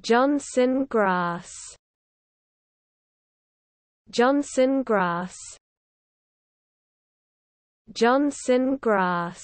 Johnson grass. Johnson grass. Johnson grass.